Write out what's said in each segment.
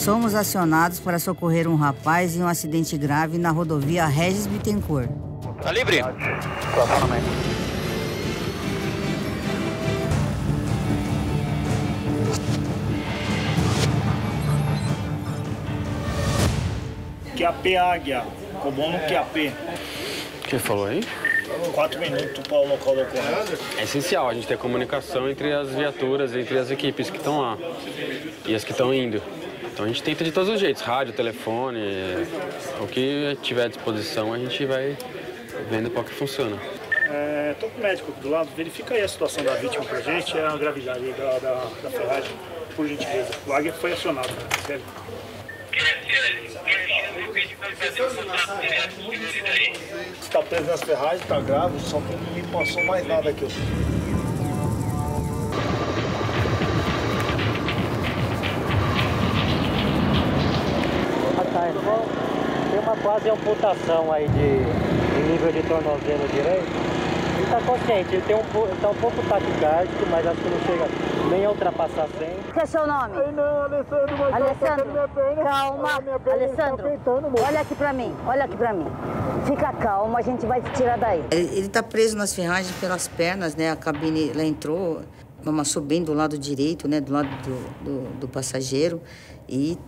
Somos acionados para socorrer um rapaz em um acidente grave na rodovia Regis Bittencourt. Tá livre? QAP Águia, Cobono QAP. O que falou aí? Quatro minutos para o local da ocorrência. É essencial a gente ter comunicação entre as viaturas, entre as equipes que estão lá e as que estão indo. Então a gente tenta de todos os jeitos, rádio, telefone, o que tiver à disposição a gente vai vendo qual que funciona. É, tô com o médico do lado, verifica aí a situação da vítima pra gente, é a gravidade da, da, da ferragem, por gentileza. O Águia foi acionado, né? sério. Está preso nas ferragens, tá grave, só que não me passou mais nada aqui. Uma quase amputação aí de, de nível de tornozelo direito. Ele tá consciente, ele tem um, tá um pouco taquicárdico, mas acho que não chega nem a ultrapassar 100. Qual é seu nome? Ai, não, Alessandro, mas Alessandro, minha perna. calma. Ah, minha perna está Alessandro, apertando, olha aqui pra mim, olha aqui pra mim. Fica calmo, a gente vai te tirar daí. Ele está preso nas ferragens pelas pernas, né? A cabine, ela entrou, amassou bem do lado direito, né? Do lado do, do, do passageiro e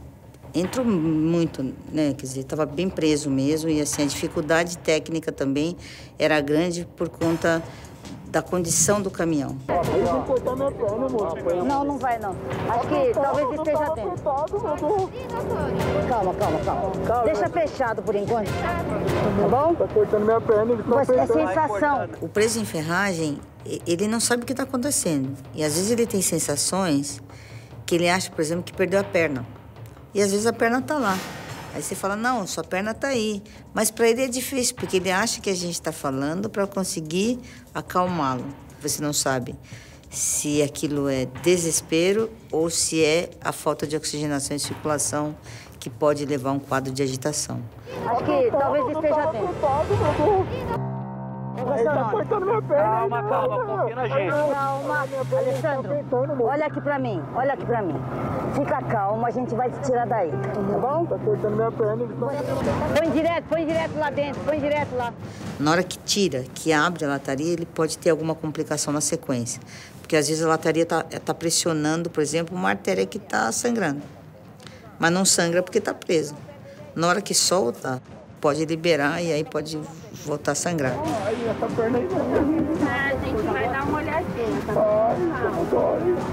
entrou muito, né? Quer dizer, estava bem preso mesmo e assim a dificuldade técnica também era grande por conta da condição do caminhão. Não, não vai não. Acho que talvez esteja dentro. Calma, calma, calma. Deixa fechado por enquanto. Tá bom? Tá cortando minha perna, eles Mas é sensação. O preso em ferragem, ele não sabe o que está acontecendo. E às vezes ele tem sensações que ele acha, por exemplo, que perdeu a perna. E às vezes a perna está lá. Aí você fala, não, sua perna está aí. Mas para ele é difícil, porque ele acha que a gente está falando para conseguir acalmá-lo. Você não sabe se aquilo é desespero ou se é a falta de oxigenação e circulação que pode levar a um quadro de agitação. Acho que talvez esteja dentro. Tá cortando minha perna. Calma, calma, confia na gente. Calma, Alessandro. Olha aqui pra mim, olha aqui pra mim. Fica calmo, a gente vai te tirar daí. Tá bom? Tá cortando minha perna, estão Põe direto, põe direto lá dentro, põe direto lá. Na hora que tira, que abre a lataria, ele pode ter alguma complicação na sequência. Porque às vezes a lataria está tá pressionando, por exemplo, uma artéria que está sangrando. Mas não sangra porque está preso. Na hora que solta, pode liberar e aí pode voltar a sangrar.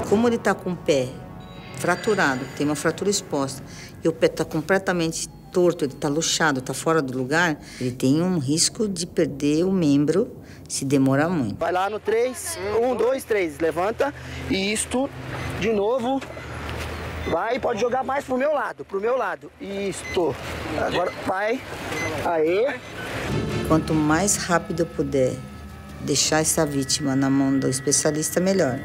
Como ele está com o pé fraturado, tem uma fratura exposta, e o pé está completamente torto, ele está luxado, está fora do lugar, ele tem um risco de perder o membro se demorar muito. Vai lá no 3, 1, 2, 3, levanta. E isto, de novo. Vai, pode jogar mais pro meu lado, pro meu lado. Isto. Agora vai. Aê. Quanto mais rápido eu puder deixar essa vítima na mão do especialista, melhor.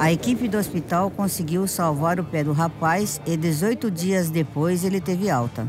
A equipe do hospital conseguiu salvar o pé do rapaz e 18 dias depois ele teve alta.